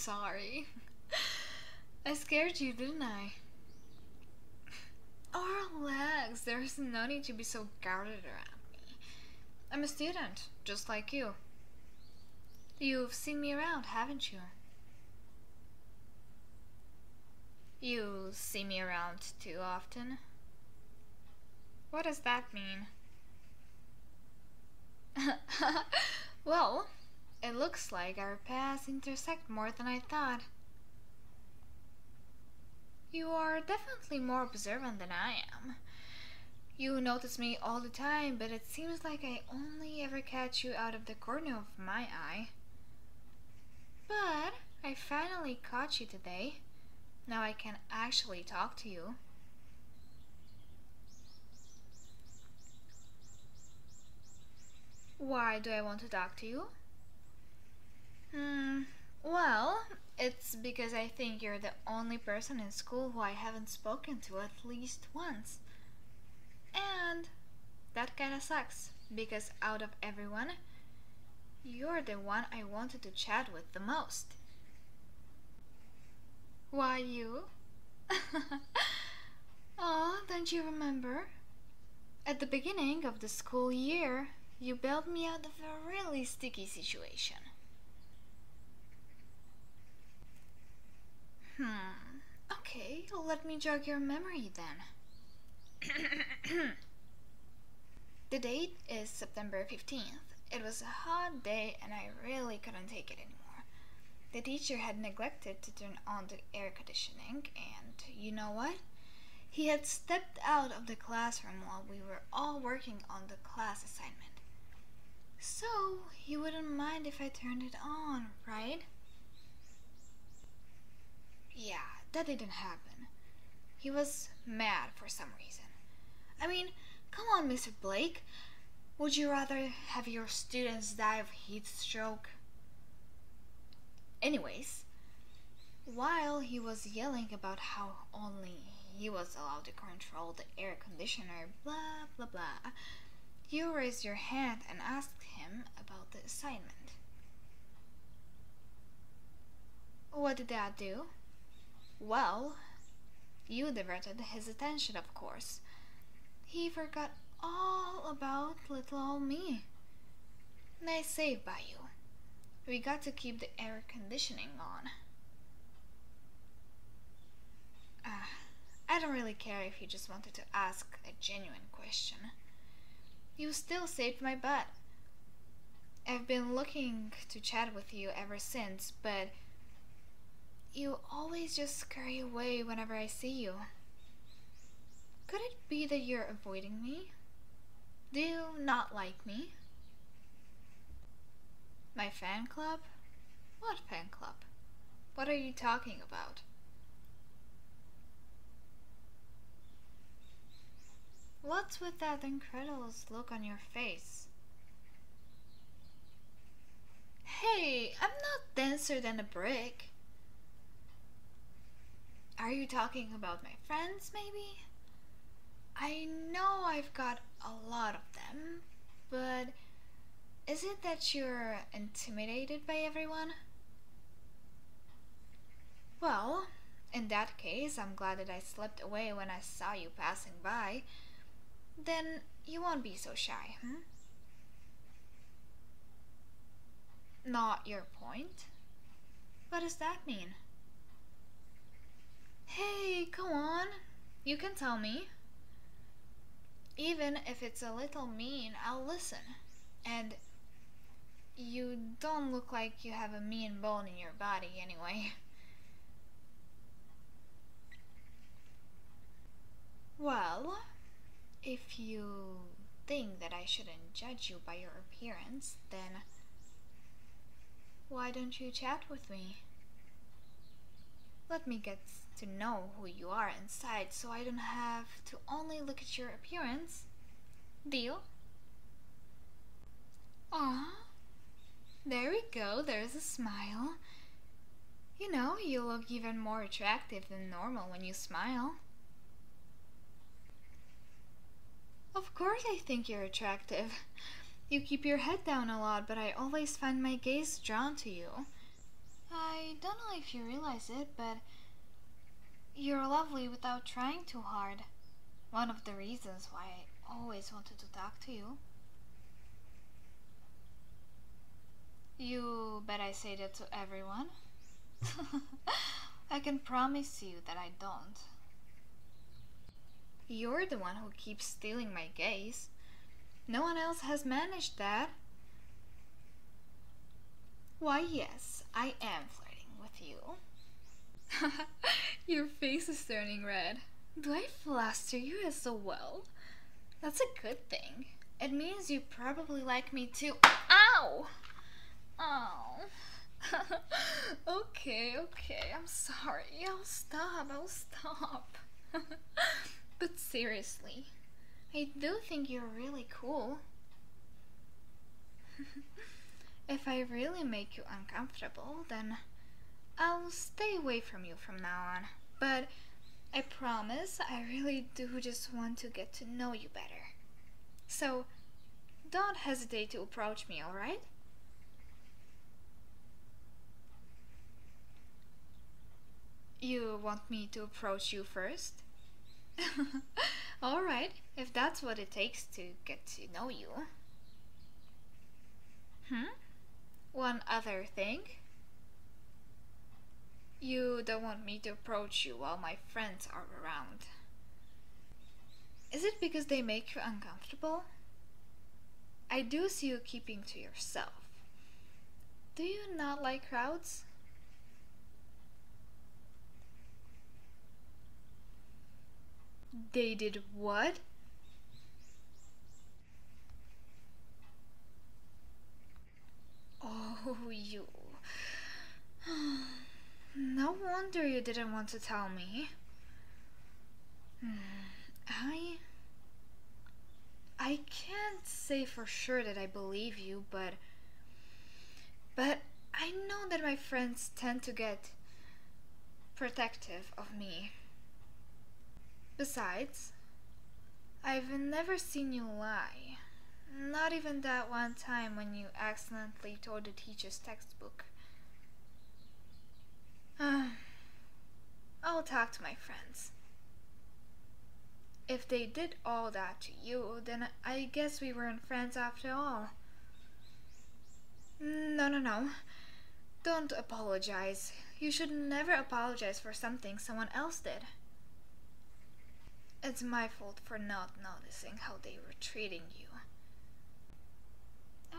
sorry. I scared you, didn't I? Oh, relax. There's no need to be so guarded around me. I'm a student, just like you. You've seen me around, haven't you? You see me around too often? What does that mean? well, it looks like our paths intersect more than I thought. You are definitely more observant than I am. You notice me all the time, but it seems like I only ever catch you out of the corner of my eye. But I finally caught you today. Now I can actually talk to you. Why do I want to talk to you? Hmm, well, it's because I think you're the only person in school who I haven't spoken to at least once. And that kinda sucks, because out of everyone, you're the one I wanted to chat with the most. Why you? oh, don't you remember? At the beginning of the school year, you bailed me out of a really sticky situation. Hmm. Okay, let me jog your memory then. the date is September 15th. It was a hot day and I really couldn't take it anymore. The teacher had neglected to turn on the air conditioning, and you know what? He had stepped out of the classroom while we were all working on the class assignment. So, he wouldn't mind if I turned it on, right? Yeah, that didn't happen. He was mad for some reason. I mean, come on, Mr. Blake. Would you rather have your students die of heat stroke? Anyways, while he was yelling about how only he was allowed to control the air conditioner, blah blah blah, you raised your hand and asked him about the assignment. What did that do? Well, you diverted his attention, of course. He forgot all about little old me. Nice save by you. We got to keep the air conditioning on. Uh, I don't really care if you just wanted to ask a genuine question. You still saved my butt. I've been looking to chat with you ever since, but you always just scurry away whenever I see you. Could it be that you're avoiding me? Do you not like me? My fan club? What fan club? What are you talking about? What's with that incredulous look on your face? Hey, I'm not denser than a brick. Are you talking about my friends, maybe? I know I've got a lot of them, but is it that you're intimidated by everyone? Well, in that case, I'm glad that I slipped away when I saw you passing by. Then you won't be so shy, hmm? Not your point? What does that mean? Hey, go on. You can tell me. Even if it's a little mean, I'll listen. And you don't look like you have a mean bone in your body anyway. Well, if you think that I shouldn't judge you by your appearance, then why don't you chat with me? Let me get to know who you are inside so I don't have to only look at your appearance. Deal? Ah, there we go, there's a smile. You know, you look even more attractive than normal when you smile. Of course I think you're attractive. You keep your head down a lot, but I always find my gaze drawn to you. I don't know if you realize it, but you're lovely without trying too hard. One of the reasons why I always wanted to talk to you. You bet I say that to everyone. I can promise you that I don't. You're the one who keeps stealing my gaze. No one else has managed that. Why, yes, I am flirting with you. Your face is turning red. Do I fluster you as well? That's a good thing. It means you probably like me too. Ow! Oh. okay, okay, I'm sorry. I'll stop, I'll stop. but seriously, I do think you're really cool. If I really make you uncomfortable, then I'll stay away from you from now on. But I promise I really do just want to get to know you better. So don't hesitate to approach me, alright? You want me to approach you first? Alright, if that's what it takes to get to know you. Hmm? One other thing? You don't want me to approach you while my friends are around. Is it because they make you uncomfortable? I do see you keeping to yourself. Do you not like crowds? They did what? Oh, you. No wonder you didn't want to tell me. Hmm, I. I can't say for sure that I believe you, but. But I know that my friends tend to get protective of me. Besides, I've never seen you lie. Not even that one time when you accidentally tore the teacher's textbook. I'll talk to my friends. If they did all that to you, then I guess we weren't friends after all. No, no, no. Don't apologize. You should never apologize for something someone else did. It's my fault for not noticing how they were treating you.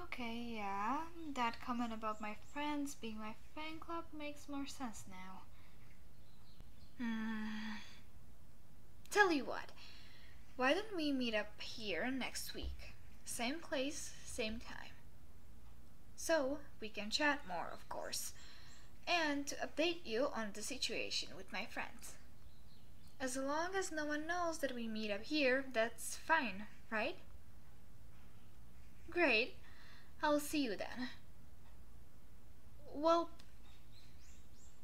Okay, yeah, that comment about my friends being my fan club makes more sense now. Hmm. Tell you what, why don't we meet up here next week? Same place, same time. So, we can chat more, of course, and to update you on the situation with my friends. As long as no one knows that we meet up here, that's fine, right? Great. I'll see you then. Well,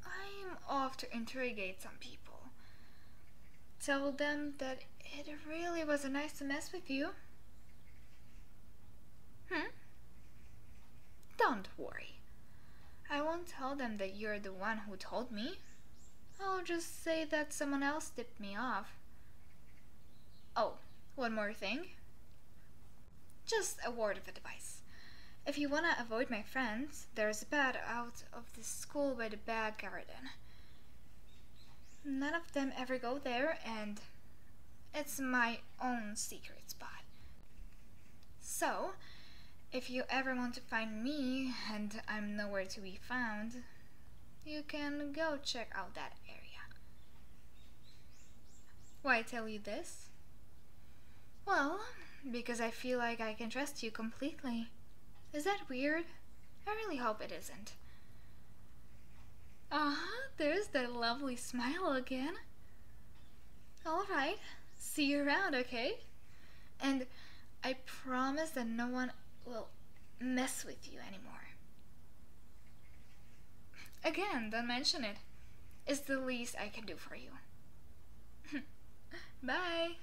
I'm off to interrogate some people. Tell them that it really wasn't nice to mess with you. Hmm? Don't worry. I won't tell them that you're the one who told me. I'll just say that someone else tipped me off. Oh, one more thing. Just a word of advice. If you want to avoid my friends, there's a bed out of the school by the back garden. None of them ever go there, and it's my own secret spot. So, if you ever want to find me and I'm nowhere to be found, you can go check out that area. why tell you this? Well, because I feel like I can trust you completely. Is that weird? I really hope it isn't. Uh-huh, there's that lovely smile again. Alright, see you around, okay? And I promise that no one will mess with you anymore. Again, don't mention it. It's the least I can do for you. Bye.